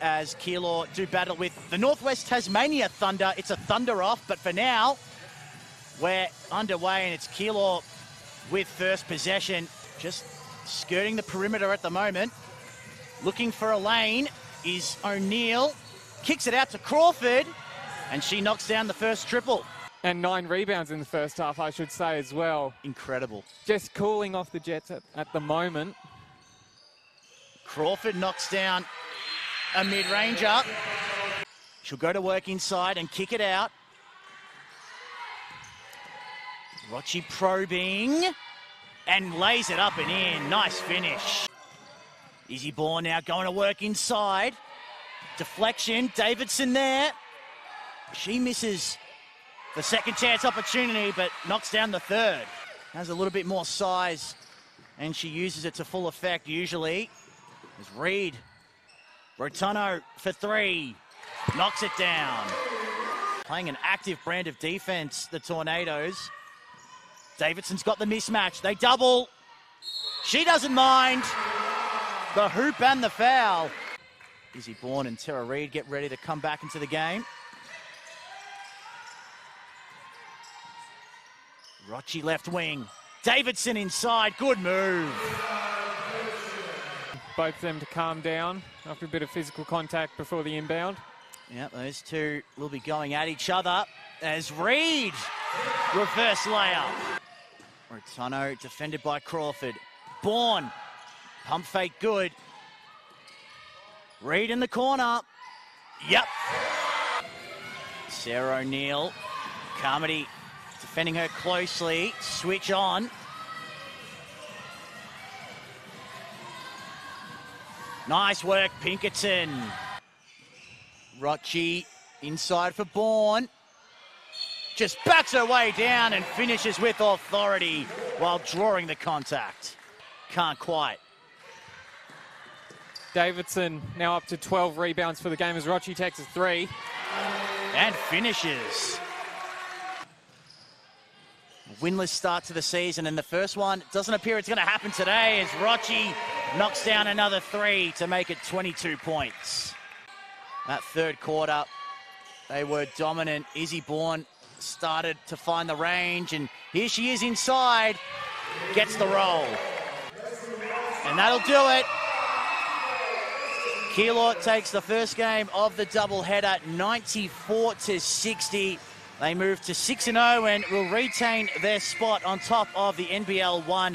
as Keilor do battle with the Northwest Tasmania Thunder. It's a Thunder off, but for now, we're underway and it's Keilor with first possession, just skirting the perimeter at the moment. Looking for a lane is O'Neill. Kicks it out to Crawford, and she knocks down the first triple. And nine rebounds in the first half, I should say, as well. Incredible. Just cooling off the Jets at, at the moment. Crawford knocks down a mid-ranger. She'll go to work inside and kick it out. Rochi probing and lays it up and in. Nice finish. Izzy Bourne now going to work inside. Deflection, Davidson there. She misses the second chance opportunity, but knocks down the third. Has a little bit more size, and she uses it to full effect usually. As Reed, Rotuno for three, knocks it down. Playing an active brand of defense, the Tornadoes. Davidson's got the mismatch. They double. She doesn't mind. The hoop and the foul. Izzy Bourne and Tara Reid get ready to come back into the game. Rochi left wing. Davidson inside. Good move. Both of them to calm down after a bit of physical contact before the inbound. Yep, those two will be going at each other as Reed reverse layup. Rotuno defended by Crawford. Bourne, pump fake good. Reed in the corner. Yep. Sarah O'Neill, Carmody defending her closely. Switch on. Nice work, Pinkerton. Rochi inside for Bourne. Just backs her way down and finishes with authority while drawing the contact. Can't quite. Davidson now up to 12 rebounds for the game as Rochi takes a three. And finishes. Winless start to the season, and the first one doesn't appear it's going to happen today as Rochi knocks down another three to make it 22 points. That third quarter, they were dominant. Izzy Bourne started to find the range, and here she is inside, gets the roll. And that'll do it. Keilor takes the first game of the doubleheader, 94 to 60. They move to 6 0 and will retain their spot on top of the NBL 1